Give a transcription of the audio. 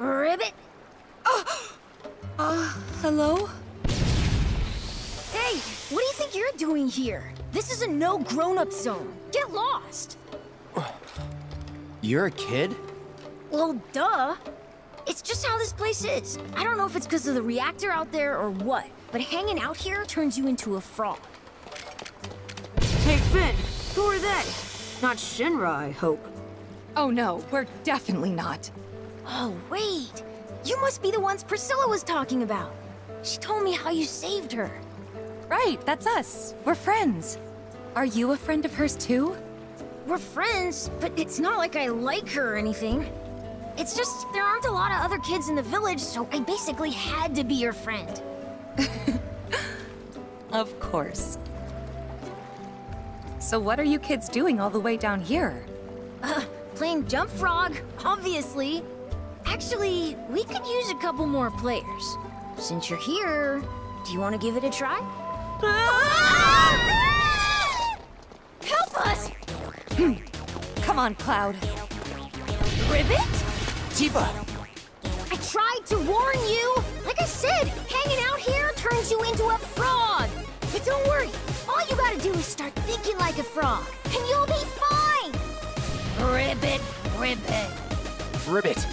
Ribbit? Oh. Uh, hello? Hey, what do you think you're doing here? This is a no grown-up zone. Get lost. You're a kid? Well, duh. It's just how this place is. I don't know if it's because of the reactor out there or what, but hanging out here turns you into a frog. Hey, Finn, who are they? Not Shinra, I hope. Oh no, we're definitely not. Oh, wait. You must be the ones Priscilla was talking about. She told me how you saved her. Right, that's us. We're friends. Are you a friend of hers too? We're friends, but it's not like I like her or anything. It's just there aren't a lot of other kids in the village, so I basically had to be your friend. Of course. So what are you kids doing all the way down here? Uh, playing Jump Frog, obviously. Actually, we could use a couple more players. Since you're here, do you want to give it a try? Help us! Come on, Cloud. Ribbit? Tifa! I tried to warn you! Like I said, hanging out here turns you into a frog! But don't worry, all you gotta do is start thinking like a frog, and you'll be fine! Ribbit, ribbit. Ribbit!